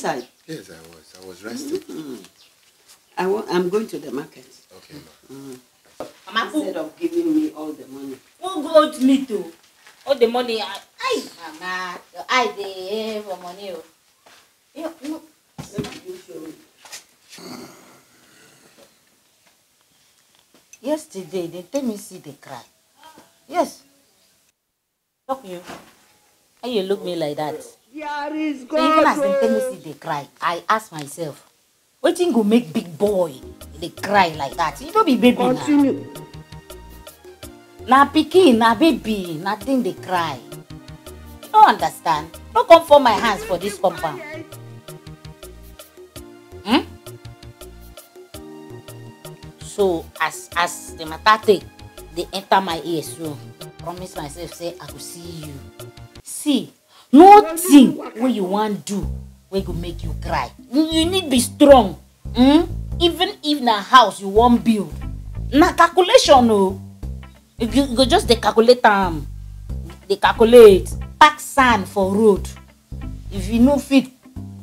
inside? Yes, I was. I was resting. Mm. I wa- I'm going to the market. Okay, ma. Mm. Mama, who, Instead of giving me all the money. who go to me to? All the money, I, I Mama, your eye dey for money. Oh. Show yesterday, they tell me see they cry. Yes. Talk you. How you look me like that? There is So even as they me see they cry, I ask myself, wetin go make big boy dey cry like that? You no be baby. Continue. na pikin na baby na thing dey cry you no understand no come fall my hands for dis compound hmm? so as as the matter take dey enter my ear so promise myself say i go see you see nothing wey you wan do wey go make you cry. You need be strong hmm? even if na house you wan build. Na calculation o. Oh. you go just dey calculate am. Dey calculate pack sand for road. If you no fit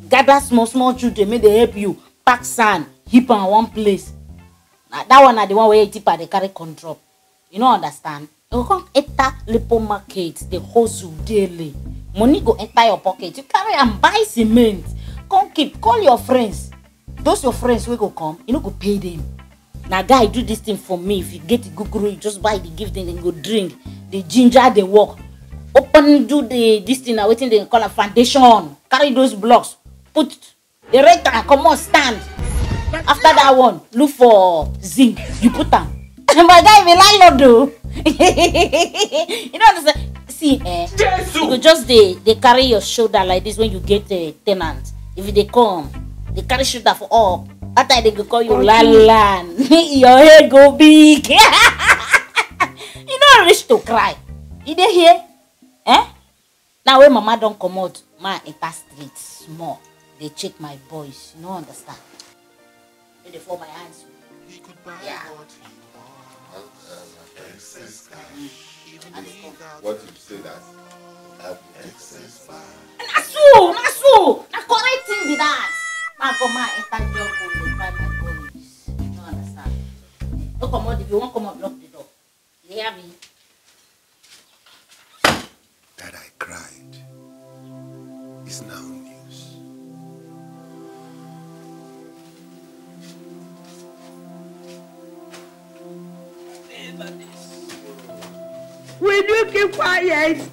gather small small children make dey help you pack sand heap am one place. Na that one na the one wey tipa dey carry come drop. You no understand? You go come enter lapo market dey hustle daily money go enter your pocket. You carry am buy cement. Come keep call your friends. Those your friends wey go come you no go pay them. Na guy do this thing for me. If you get the guguru you just buy the give them dem go drink. The ginger dey work. Open do the this thing na wetin dem call am foundation. Carry those blocks put rate am comot stand. After that one look for zinc. You put am. My guy be landlord o you know understand see eh you go just dey dey carry your shoulder like this when you get uh, ten ant if you dey come dey carry shoulder for up. That time they go call you lanlan your head go big. You no reach to cry. You dey hear? Eh? Now wey mama don comot ma enter street small. Dey check my boys. You no understand. No dey fall my hands. Yeah What you say that? I've na so na so na correct thing be that. Ma come ma enter jungle dey cry my boys you no understand. No comot if you wan comot lock the door. You hear me. that I cried is now Will you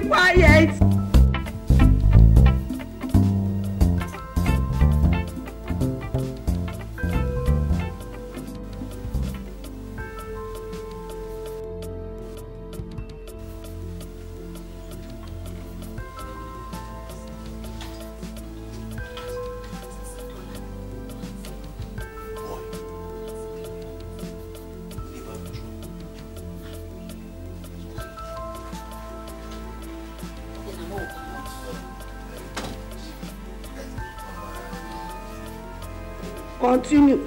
quiet? continue.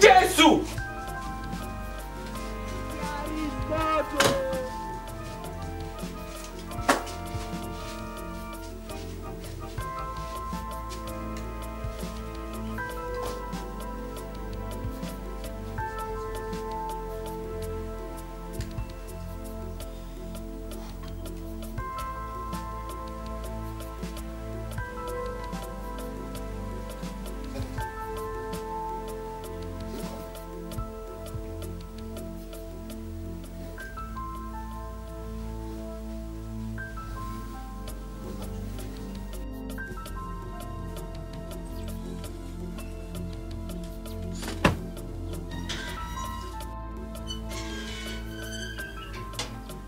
Jesus!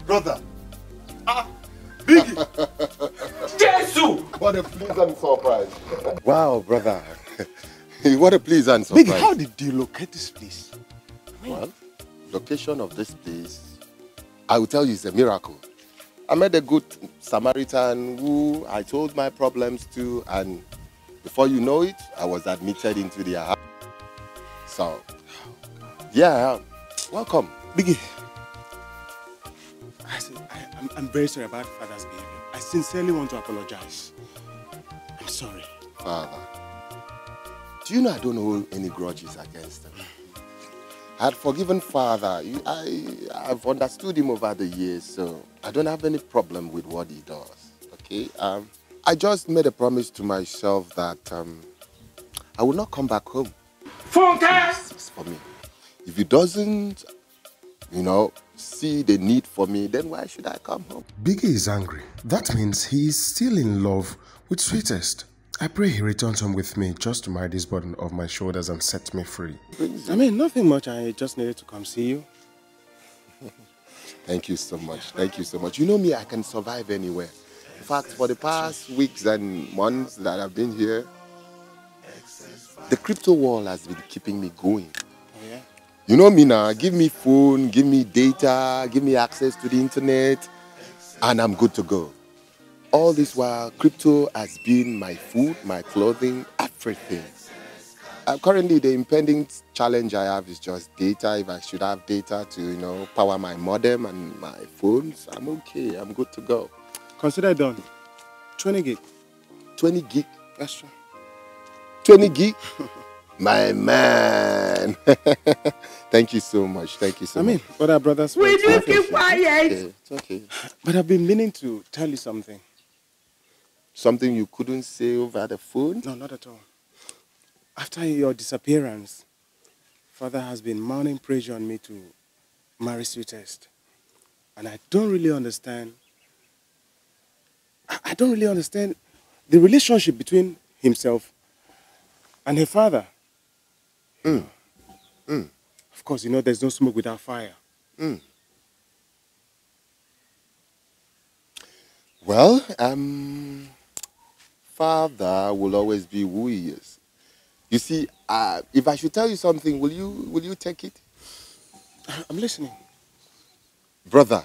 Brother, ah. Biggie, Jesus! what a pleasant surprise. Wow, brother. what a pleasant surprise. Biggie, how did you locate this place? Well, location of this place, I will tell you, it's a miracle. I met a good Samaritan who I told my problems to, and before you know it, I was admitted into their house. So, yeah, welcome. Biggie, I, said, I, I'm, I'm very sorry about father's behavior. I sincerely want to apologize. I'm sorry. Father. Do you know I don't hold any grudges against him? I had forgiven Father. I, I've understood him over the years, so I don't have any problem with what he does. Okay? Um, I just made a promise to myself that um, I will not come back home. Funke! It's for me. If he doesn't, you know, see the need for me, then why should I come home? Biggie is angry. That means he is still in love with Sweetest. I pray he returns home with me just to marry this burden off my shoulders and set me free. I mean, nothing much. I just needed to come see you. Thank you so much. Thank you so much. You know me, I can survive anywhere. In fact, for the past weeks and months that I've been here, the crypto wall has been keeping me going. Oh, yeah? You know me now, give me phone, give me data, give me access to the internet, and I'm good to go. All this while, crypto has been my food, my clothing, everything. Uh, currently, the impending challenge I have is just data. If I should have data to, you know, power my modem and my phones, I'm okay. I'm good to go. Consider done. 20 gig 20 gig, extra. 20 gig, my man. Thank you so much. Thank you so I mean, much. what our brothers Will were you keep quiet? Okay, it's okay. But I've been meaning to tell you something. Something you couldn't say over the phone? No, not at all. After your disappearance, father has been mounting pressure on me to marry Sweetest. And I don't really understand. I I don't really understand the relationship between himself and her father. Mm. Mm. Of course, you know there's no smoke without fire. Well, um, father will always be who he is. You see, uh, if I should tell you something, will you will you take it, I'm listening. brother?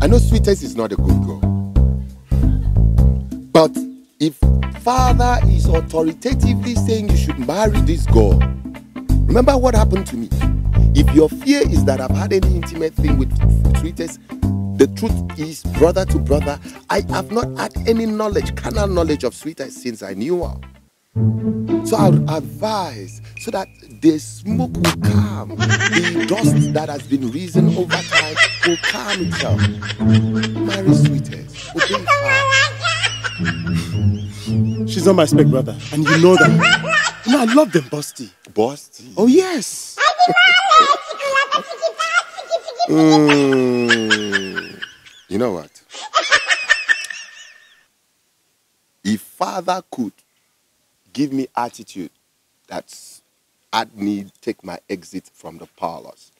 I know sweetest is not a good girl, if father is authoritatively saying you should marry this girl, remember what happened to me. If your fear is that I've had any intimate thing with sweetest, the truth is, brother to brother, I have not had any knowledge, carnal knowledge of sweetest since I knew her. So I would advise so that the smoke will calm, the dust that has been risen over time will calm itself. Marry sweetest, obey her. She's not my spec brother, and you know that. You know, I love them, Busty. Boss. Oh, yes. Mm. You know what? If father could give me attitude that's at me take my exit from the parlors,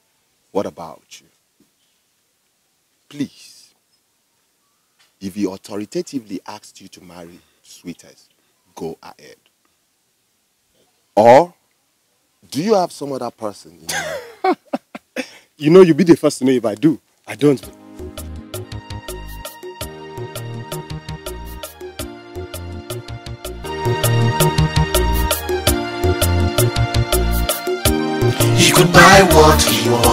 what about you? Please, if he authoritatively asked you to marry sweetest, go ahead. Or do you have some other person in mind? You know, you'll be the first to know if I do. I don't. He could buy what he wants.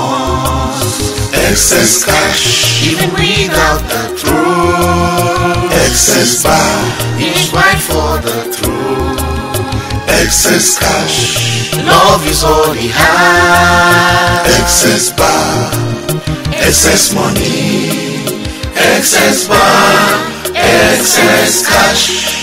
Excess cash, even without the truth. Excess bar, he's right for the throne. Excess cash, love is all he has. Excess bar, excess money. Excess bar, excess cash.